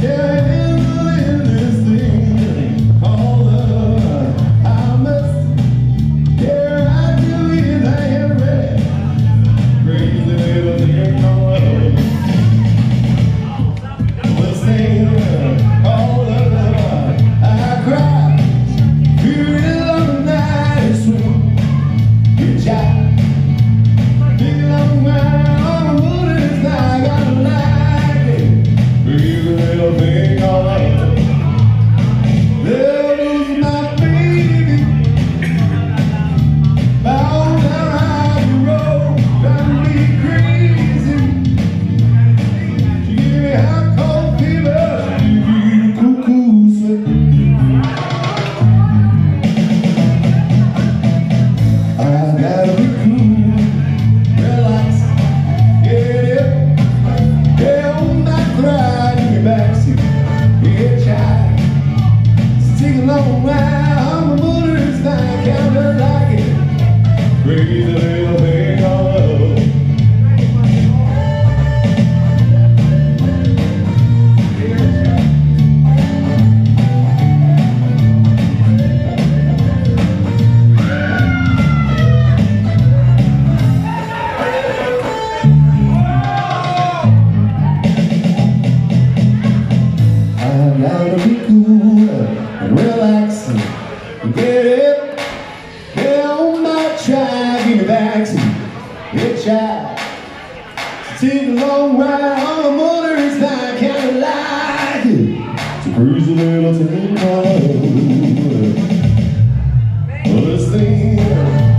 Yeah. Long while, my motor's like counter like it. Crazy little baby. Take a long ride. On a motorist Cadillac. To cruise a little town Well, this thing.